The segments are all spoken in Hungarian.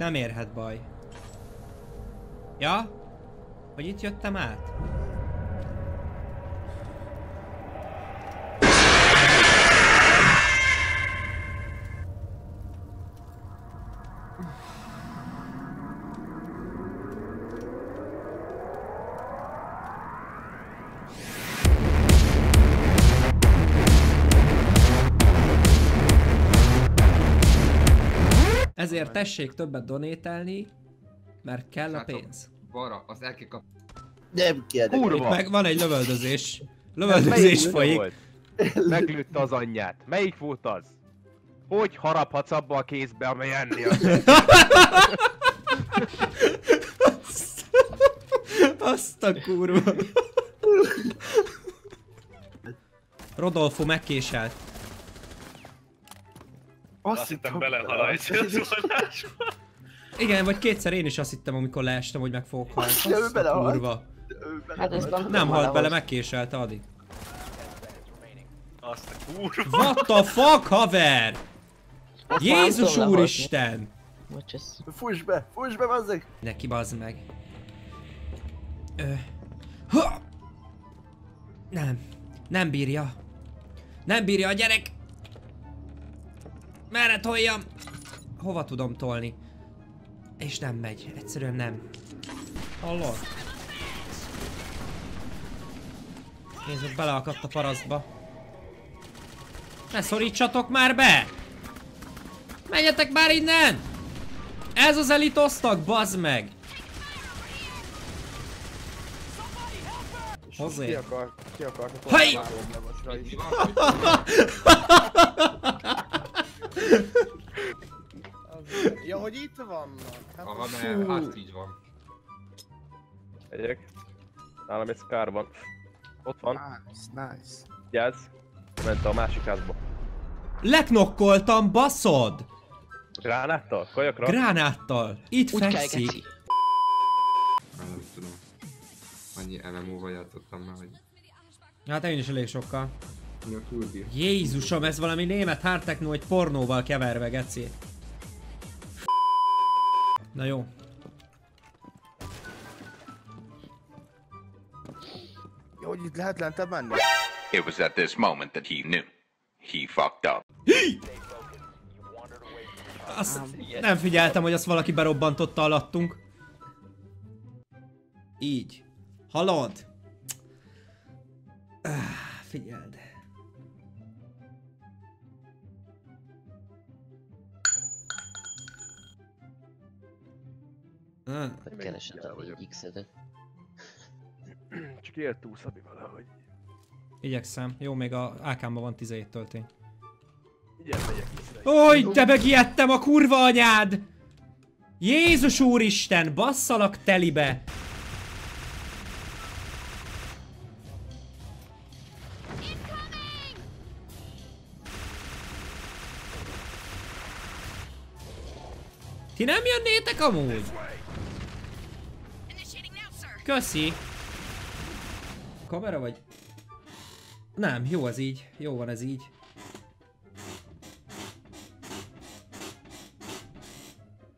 Nem érhet baj. Ja? Hogy itt jöttem át? Ezért tessék többet donételni, mert kell a pénz. Balra, az el kell kap... Nem kérdek. Itt Kurva! meg van egy lövöldözés. Lövöldözés folyik. Meglőtte az anyját. Melyik volt az? Hogy haraphatsz abba a kézbe, amely enni az? Azt a kurva. Rodolfo megkéselt. Azt hittem belehal a zolásba. Igen, vagy kétszer én is azt hittem, amikor leestem, hogy meg fogok halni. Ja, ő Azt belehalt. Hát ezt nem, Nem halt bele, megkéselte addig. Azt a kurva. What the fuck, haver? Azt Jézus úristen! Ez... Fuss be, fuss be, bazzeg! Neki bazd meg. Ö. Ha! Nem. Nem bírja. Nem bírja a gyerek! Merre toljam? Hova tudom tolni? És nem megy. Egyszerűen nem. Hallod? Nézzük, beleakadt a parasztba. Ne szorítsatok már be! Menjetek már innen! Ez az elit osztag, bazd meg! Ki Hozzá. akar, ki akar, Haj! Mi van? Ja, hogy itt vannak. Hát Aha, mert hát így van. Egyek. Nálam egy Scar van. Ott van, Nice, nice. gyász. Ment a másik házba. Leknokkoltam, baszod! Gránáttal? Kajakra? Gránáttal. Itt Úgy kell, fekszik. Már nem tudom. Annyi MMO-val játszottam már, hogy Hát én is elég sokkal. Jézusom, ez valami német hard techno egy pornóval keverve, geci. Na jó. Jó, hogy itt lehet lentebb menni? It was at this moment that he knew. He fucked up. Azt nem figyeltem, hogy azt valaki berobbantotta alattunk. Így. Halad? Ah, figyeld. Ah, Keresed a X-edet. Csak élt túl Szabi valahogy. igyekszem. Jó, még a AK-ban van 17 töltény. Megyek vissza. Hogy te megijedtem a kurva anyád! Jézus úristen, basszalak telibe! Ti nem jönnétek amúgy? Köszi! Kamera vagy? Nem, jó az így. Jó van ez így.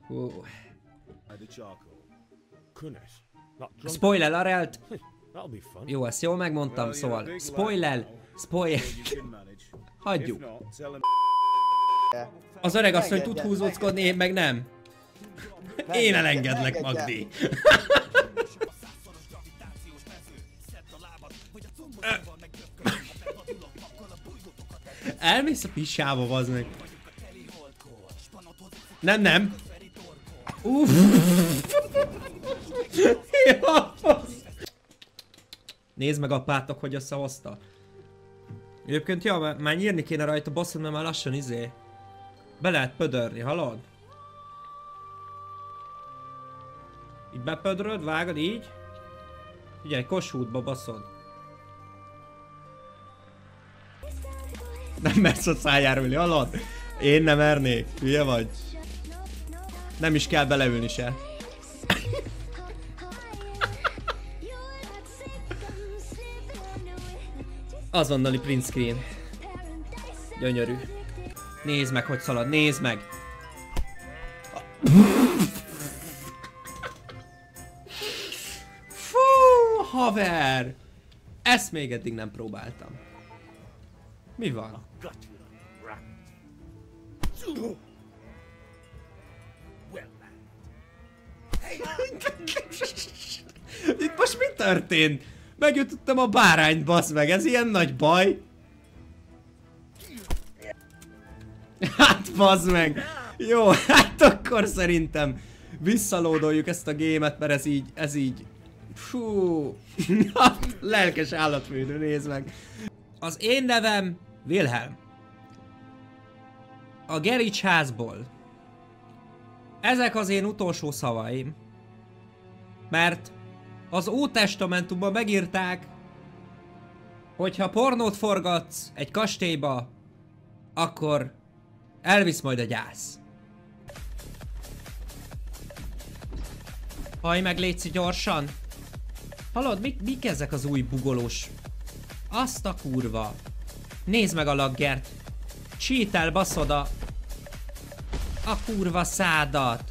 Hú. Spoiler arelt! Jó, ezt jól megmondtam, szóval spoiler, spoiler, hagyjuk. Az öreg asszony tud húzóckodni, én meg nem. Én elengedlek, Magdi. Elmész a pisába, bazd meg. Nem, nem. Uff. Nézd meg apátok, hogy összehozta. Egyébként, ja, már- nyírni kéne rajta basszod, mert már lassan izé. Be lehet pödörni, hallod? Így bepödröd, vágod így. Figyelj, Kossuthba baszod. Nem mersz a szájára ülni. Én nem ernék, hülye vagy. Nem is kell beleülni se. Azonnali print screen. Gyönyörű. Nézd meg, hogy szalad, nézd meg! Fú, haver! Ezt még eddig nem próbáltam. Mi van? Itt most mi történt? Megütöttem a bárányt, basz meg, ez ilyen nagy baj. Hát bazd meg! Jó, hát akkor szerintem visszalódoljuk ezt a gémet, mert ez így, ez így... Fú, lelkes állatfőnő, nézd meg. Az én nevem Wilhelm. A Gerics házból. Ezek az én utolsó szavaim. Mert az Ótestamentumban megírták, hogyha pornót forgatsz egy kastélyba, akkor elvisz majd a gyász. Haj meg létszi gyorsan! Hallod, mik, mik ezek az új bugolós? Azt a kurva! Nézd meg a laggert! Csítel baszod a... A kurva szádat!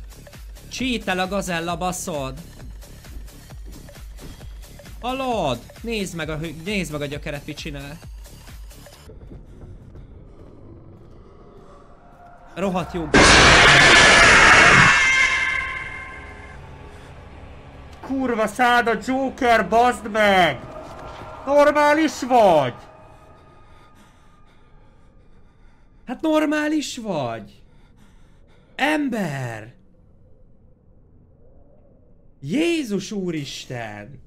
Csítel a gazella baszod! Hallod? Nézd meg a, nézd meg a gyökeret, mit csinál. Rohadt jó. Kurva száda Joker, bazd meg! Normális vagy? Hát normális vagy? Ember! Jézus úristen!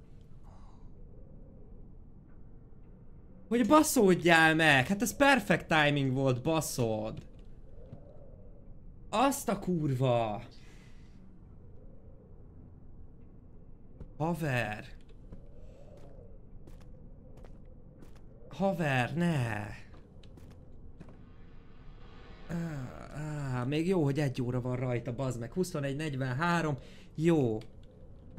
Hogy baszódjál meg! Hát ez perfect timing volt, baszod! Azt a kurva! Haver! Haver, ne! Ah, még jó, hogy egy óra van rajta, bazd meg. 21.43. Jó.